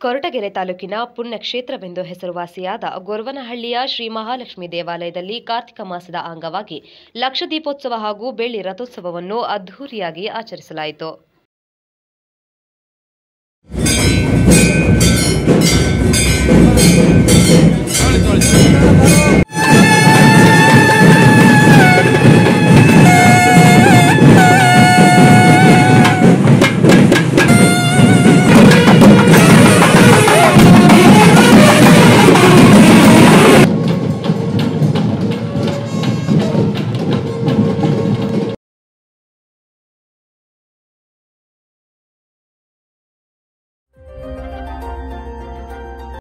ಕೊರಟಗೆರೆ ತಾಲೂಕಿನ ಪುಣ್ಯಕ್ಷೇತ್ರವೆಂದು ಹೆಸರುವಾಸಿಯಾದ ಗೊರವನಹಳ್ಳಿಯ ಶ್ರೀ ಮಹಾಲಕ್ಷ್ಮಿ ದೇವಾಲಯದಲ್ಲಿ ಕಾರ್ತಿಕ ಮಾಸದ ಅಂಗವಾಗಿ ಲಕ್ಷ ದೀಪೋತ್ಸವ ಹಾಗೂ ಬೆಳ್ಳಿ ರಥೋತ್ಸವವನ್ನು ಅದ್ಧೂರಿಯಾಗಿ ಆಚರಿಸಲಾಯಿತು.